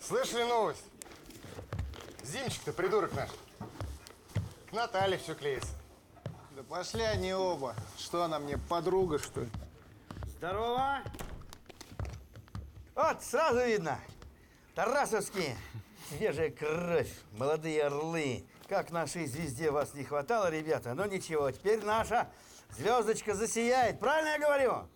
Слышали новость? Зимчик-то придурок наш. К Наталье все клеится. Да пошли они оба. Что она мне, подруга, что ли? Здорово! Вот, сразу видно. Тарасовские. Свежая кровь, молодые орлы. Как нашей звезде вас не хватало, ребята. Но ничего, теперь наша звездочка засияет. Правильно я говорю?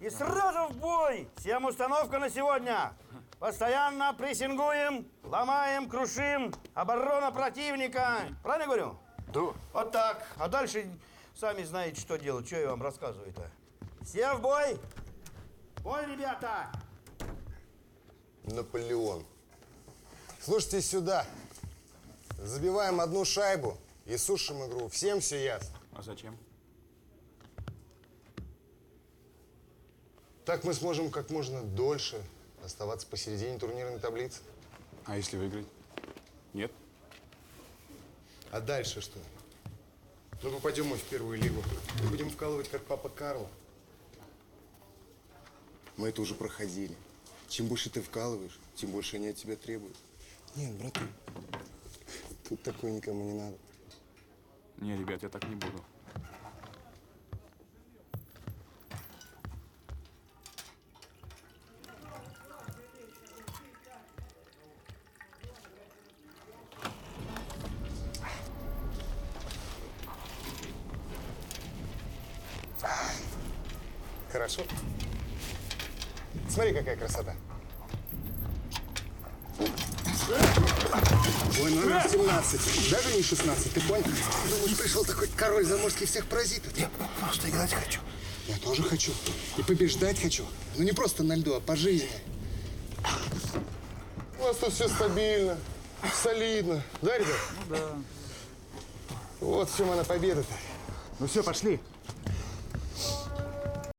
И сразу в бой. Всем установка на сегодня. Постоянно прессингуем, ломаем, крушим. Оборона противника. Правильно говорю? Да. Вот так. А дальше сами знаете, что делать. Что я вам рассказываю-то? Все в бой! Бой, ребята! Наполеон. Слушайте сюда. Забиваем одну шайбу и сушим игру. Всем все ясно. А зачем? Так мы сможем как можно дольше оставаться посередине турнирной таблицы. А если выиграть? Нет? А дальше что? Ну, попадем мы в первую лигу. Будем вкалывать, как папа Карло. Мы это уже проходили. Чем больше ты вкалываешь, тем больше они от тебя требуют. Нет, братан, тут такое никому не надо. Не, ребят, я так не буду. Хорошо. Смотри, какая красота. Ой, номер 17. Даже не 16, ты понял? Думаешь, пришел такой король заморский всех паразитов? Я просто играть хочу. Я тоже хочу. И побеждать хочу. Ну не просто на льду, а по жизни. У нас тут все стабильно, солидно. Да, ребят? Ну да. Вот в чем она победа-то. Ну все, пошли.